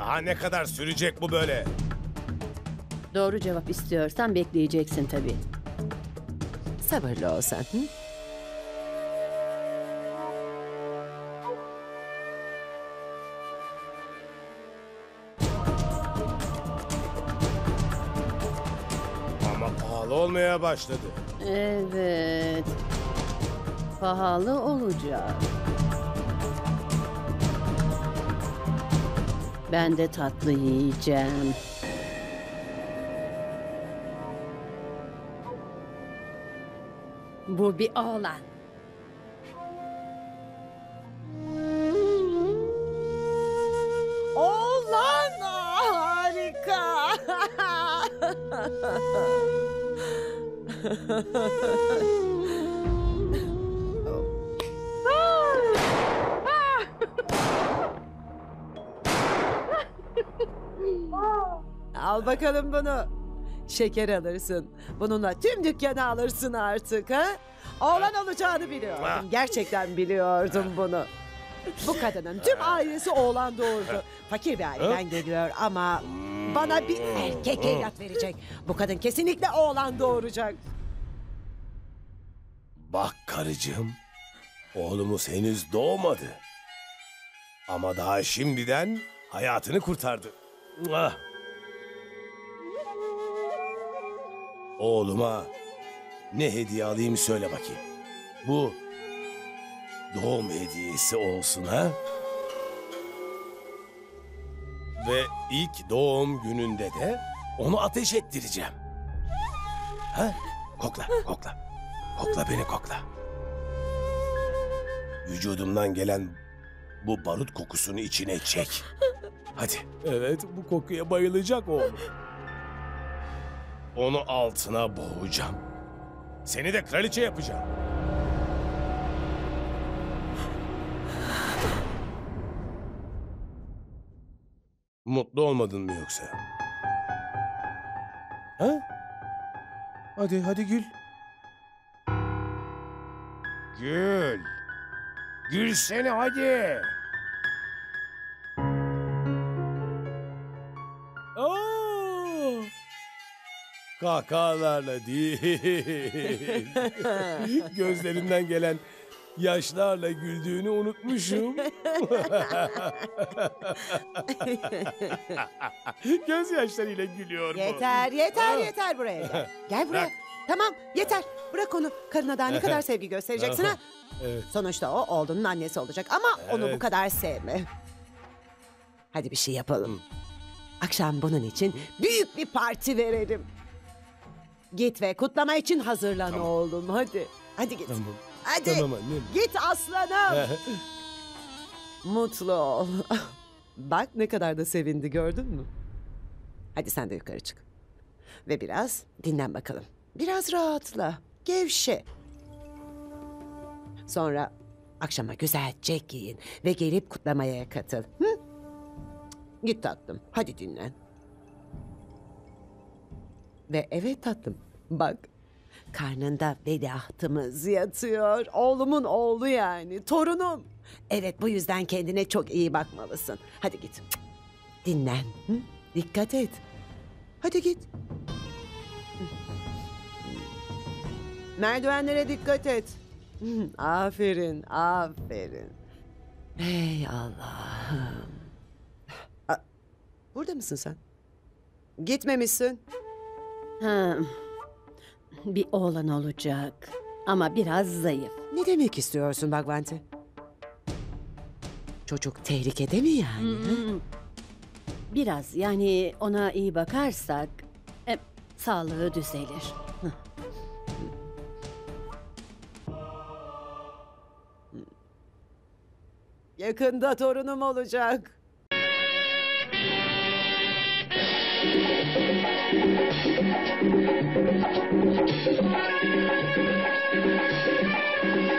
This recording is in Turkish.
Daha ne kadar sürecek bu böyle? Doğru cevap istiyorsan bekleyeceksin tabii. Sabırlı ol sen. Hı? Ama pahalı olmaya başladı. Evet. Pahalı olacak. Ben de tatlı yiyeceğim. Bu bir oğlan. Oğlan harika. Al bakalım bunu. Şeker alırsın. Bununla tüm dükkanı alırsın artık ha? Oğlan olacağını biliyordum. Gerçekten biliyordum bunu. Bu kadının tüm ailesi oğlan doğurdu. Fakir bir aileden geliyor ama bana bir erkek evlat verecek. Bu kadın kesinlikle oğlan doğuracak. Bak karıcığım, oğlumuz henüz doğmadı. Ama daha şimdiden hayatını kurtardı. Ah. Oğluma ne hediye alayım söyle bakayım. Bu doğum hediyesi olsun ha? Ve ilk doğum gününde de onu ateş ettireceğim. Ha? Kokla, kokla. Kokla beni kokla. Vücudumdan gelen bu barut kokusunu içine çek. Hadi. Evet, bu kokuya bayılacak oğlum. Onu altına boğacağım. Seni de kraliçe yapacağım. Mutlu olmadın mı yoksa? Ha? Hadi, hadi gül. Gül. Gülsene hadi. Kahkahalarla değil. Gözlerinden gelen yaşlarla güldüğünü unutmuşum. Göz yaşlarıyla gülüyor bu. Yeter, yeter, Ha. yeter buraya gel. Gel buraya. Bırak. Tamam, yeter. Bırak onu. Karına daha ne kadar sevgi göstereceksin ha? Evet. Sonuçta o oğlunun annesi olacak ama onu bu Evet. kadar sevme. Hadi bir şey yapalım. Akşam bunun için büyük bir parti verelim. Git ve kutlama için hazırlan Tamam. oğlum hadi. Hadi git. Tamam. Hadi. Tamam annem. Git aslanım. Mutlu ol. Bak ne kadar da sevindi gördün mü? Hadi sen de yukarı çık. Ve biraz dinlen bakalım. Biraz rahatla. Gevşe. Sonra akşama güzelce giyin ve gelip kutlamaya katıl. Hı? Git tatlım. Hadi dinlen. Ve evet tatlım. Bak Karnında veliahtımız yatıyor. Oğlumun oğlu yani. Torunum. Evet bu yüzden kendine çok iyi bakmalısın. Hadi git. Dinlen. Hı? Dikkat et. Hadi git. Merdivenlere dikkat et. Aferin, aferin. Ey Allah'ım. Aa, Burada mısın sen? Gitmemişsin. Ha, bir oğlan olacak. Ama biraz zayıf. Ne demek istiyorsun Bagvanti? Çocuk tehlikede mi yani? Hmm. Biraz yani ona iyi bakarsak e, sağlığı düzelir. Yakında torunum olacak. すいません。